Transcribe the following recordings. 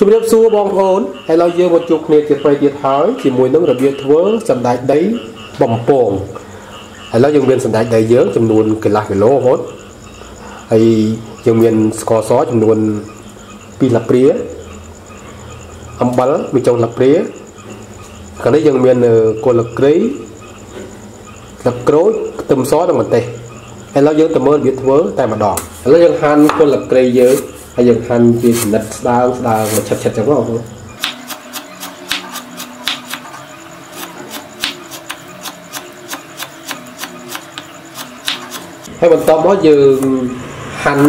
ជំរាបសួរបងប្អូនហើយឡើយយើងមកជួបគ្នាជាថ្មីទៀតហើយជាមួយនឹងរបៀបធ្វើសណ្តែកដីបំពងហើយឡើយយើងមានសណ្តែកដីយើងចំនួនកន្លះគីឡូហូតហើយយើងមានស្ករសចំនួន2លាព្រាអំបិលមួយចុងលាព្រាខាងនេះយើងមានគល់លក្រីស្លឹកក្រូចខ្ទឹមសនិងម្ទេសហើយឡើយយើងទៅមើលរបៀបធ្វើតែម្ដងឥឡូវយើងហាន់គល់លក្រីយើង ហើយយើងហាន់ជាចំណិតស្ដើងស្ដើងមកឆិតឆិតចឹងបងប្អូនហើយបន្ទាប់មកយើងហាន់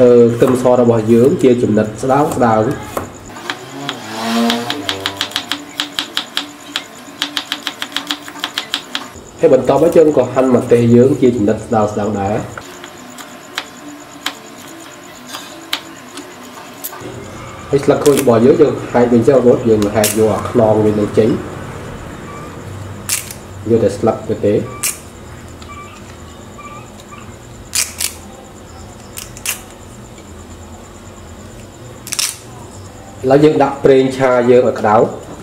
អឺខ្ទឹមសរបស់យើងជាចំណិតស្ដើងស្ដើងហើយបន្ទាប់មកយើងក៏ហាន់ម្ទេសយើងជាចំណិតស្ដើងស្ដើងដែរ ហើយស្លឹកក្រូចរបស់យើងយើងហែកវិញចុះបងយើងហែកយកអាខ្នងវានឹងចេញយកតែស្លឹកទៅទេឥឡូវយើងដាក់ប្រេងឆាយើងឲ្យក្តៅ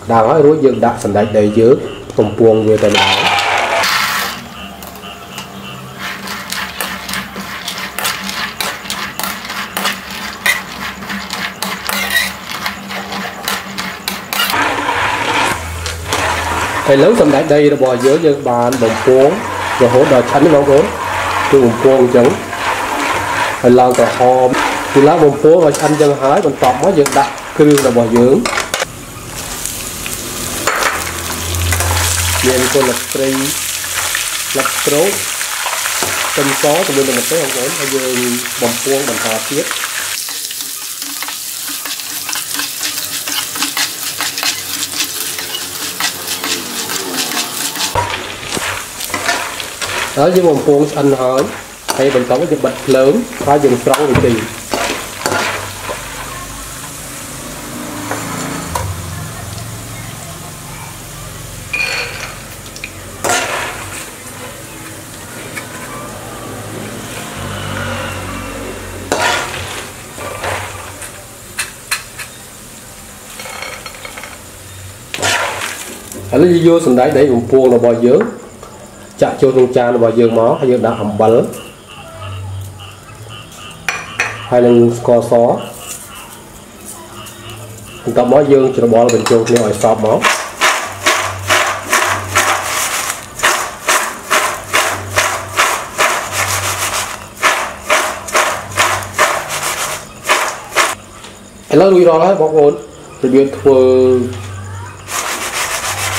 ក្តៅហើយរួចយើងដាក់សណ្តែកដីយើងកំពុងវាតែម្ដង ឥឡូវសម្ដេចដីរបស់យើងយើងបានបំពងរហូតដល់ឆិនបងប្អូនគឺបំពងអញ្ចឹងហើយឡើងក្រហមពីឡើងបំពងឲ្យឆិនអញ្ចឹងហើយបន្ទាប់មកយើងដាក់គ្រឿងរបស់យើងមានគល់លត្រីលឹកក្រូចខ្ទឹមសជាមួយនឹងម្ទេសបងប្អូនហើយយើងបំពងបន្តទៀត ហើយយើងបំពងឆ្អិនហើយហើយបន្តមកយើងបិទភ្លើងហើយយើងស្រង់វាទីឥឡូវយើងយកសណ្តែកដីបំពងរបស់យើង ចាក់ចូលក្នុងចានរបស់យើងមកហើយយើងដាក់អំបិលហើយនឹងស្ករសបន្ទាប់មកយើងច្របល់បញ្ចូលគ្នាឲ្យសព្វមកឥឡូវរួចរាល់ហើយបងប្អូនរបៀបធ្វើ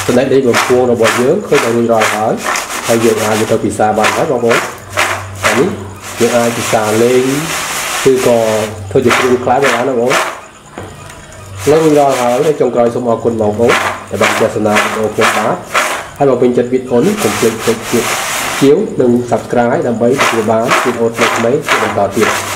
ចំណេះដីបំពងរបស់យើងឃើញតែរួចរាល់ហើយ ហើយយើងអាចទៅពិសាបានហើយបងប្អូនហើយនេះយើងអាចពិសាលេងឬក៏ធ្វើជាគ្រឿងខ្លែបានណាបងប្អូនឡើងដល់ហើយចុងក្រោយសូមអរគុណបងប្អូនដែលបានទស្សនាវីដេអូខ្ញុំបាទហើយបើពេញចិត្តវីដេអូនេះកុំភ្លេចចុចជាវនិង Subscribe ដើម្បីទទួលបានវីដេអូថ្មីៗជាបន្តទៀត